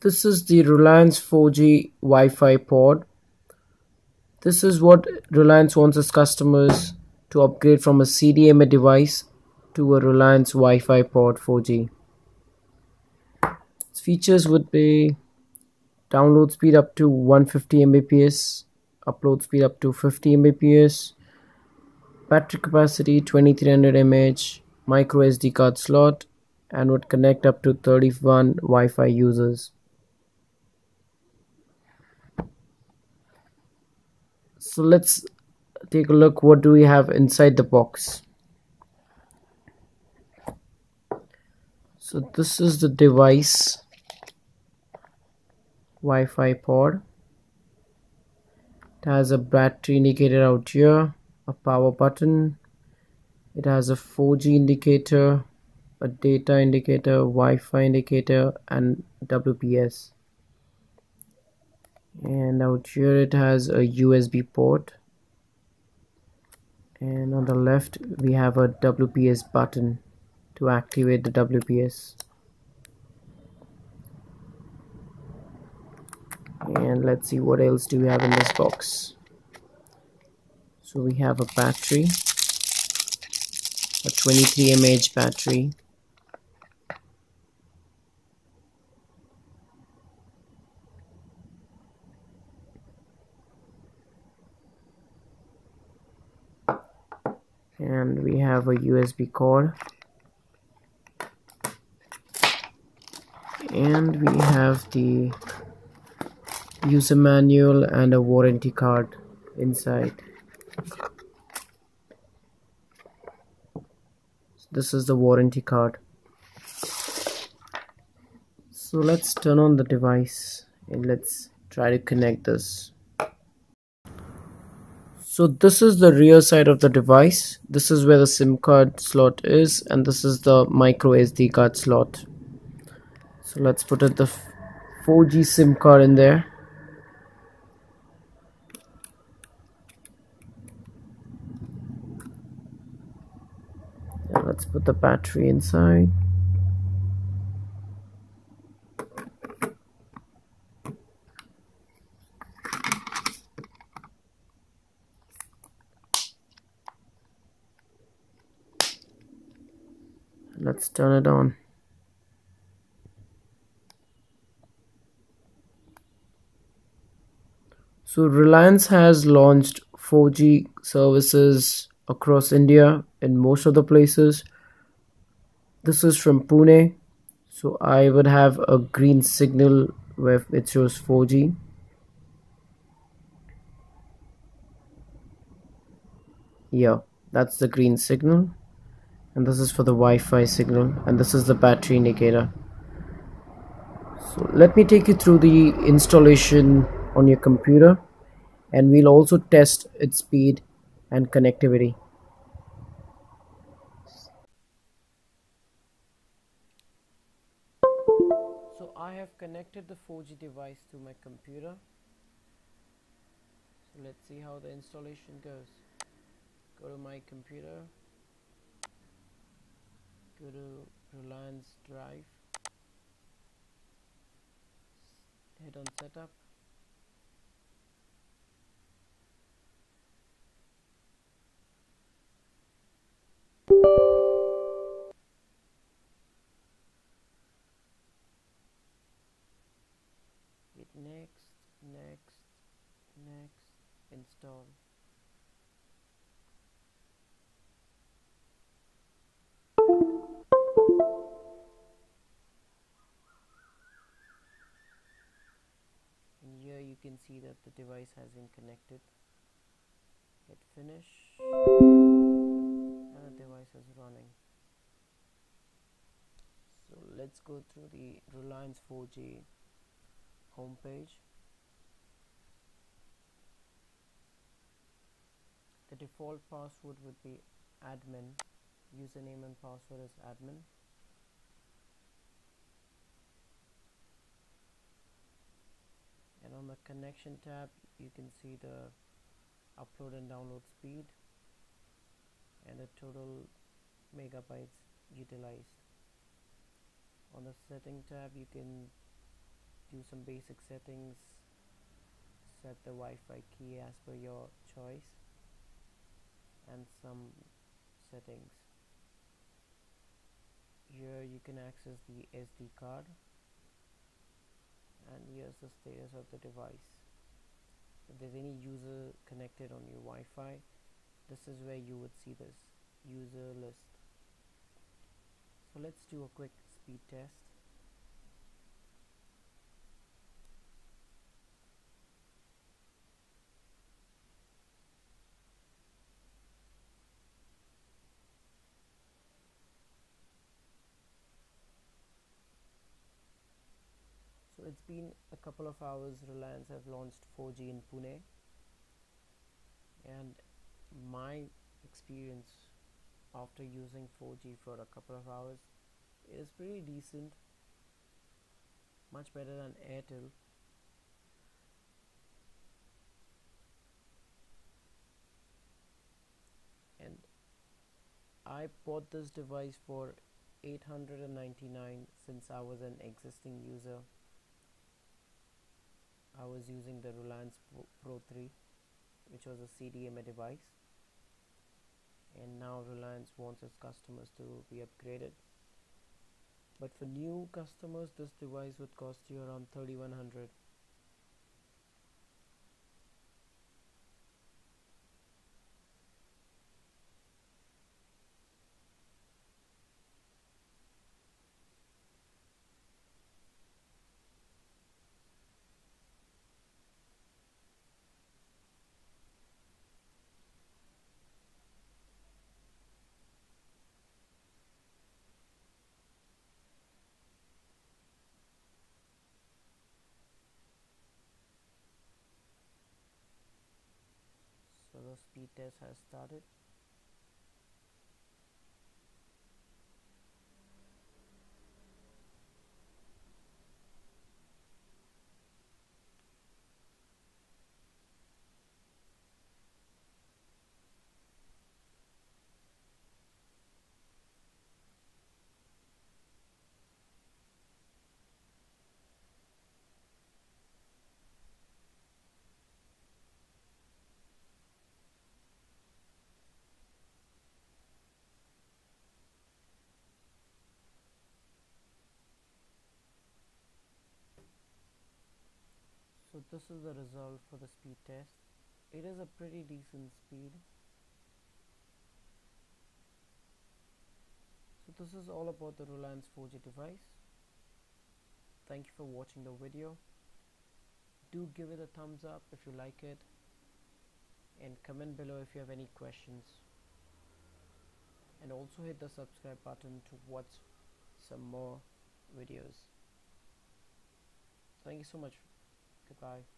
This is the Reliance 4G Wi-Fi pod. This is what Reliance wants its customers to upgrade from a CDMA device to a Reliance Wi-Fi pod 4G. Its features would be download speed up to 150 Mbps, upload speed up to 50 Mbps, battery capacity 2300 mAh, micro SD card slot, and would connect up to 31 Wi-Fi users. So let's take a look what do we have inside the box. So this is the device Wi-Fi pod. It has a battery indicator out here, a power button. It has a 4G indicator, a data indicator, Wi-Fi indicator and WPS. And out here it has a USB port. And on the left we have a WPS button to activate the WPS. and let's see what else do we have in this box so we have a battery a 23 mAh battery and we have a USB cord and we have the user manual and a warranty card inside. This is the warranty card. So let's turn on the device and let's try to connect this so this is the rear side of the device. This is where the sim card slot is and this is the micro sd card slot. So let's put the 4g sim card in there. Let's put the battery inside let's turn it on so Reliance has launched 4G services across India in most of the places. This is from Pune, so I would have a green signal where it shows 4G. Yeah, that's the green signal, and this is for the Wi Fi signal, and this is the battery indicator. So, let me take you through the installation on your computer, and we'll also test its speed and connectivity. So I have connected the 4G device to my computer. So let's see how the installation goes. Go to my computer. Go to Reliance Drive. Hit on setup. See that the device has been connected hit finish and the device is running so let's go through the Reliance 4G homepage. The default password would be admin. Username and password is admin. And on the connection tab, you can see the upload and download speed and the total megabytes utilized. On the setting tab, you can do some basic settings set the Wi-Fi key as per your choice and some settings here you can access the SD card and here's the status of the device. If there's any user connected on your Wi-Fi this is where you would see this user list. So let's do a quick speed test so it's been a couple of hours Reliance have launched 4G in Pune. And my experience after using 4G for a couple of hours is pretty decent much better than Airtel. And I bought this device for 899 since I was an existing user was using the Reliance Pro 3 which was a CDMA device. And now Reliance wants its customers to be upgraded. But for new customers this device would cost you around 3100 the speed test has started so this is the result for the speed test. It is a pretty decent speed. So this is all about the Reliance 4G device. Thank you for watching the video. Do give it a thumbs up if you like it. And comment below if you have any questions. And also hit the subscribe button to watch some more videos. Thank you so much Goodbye.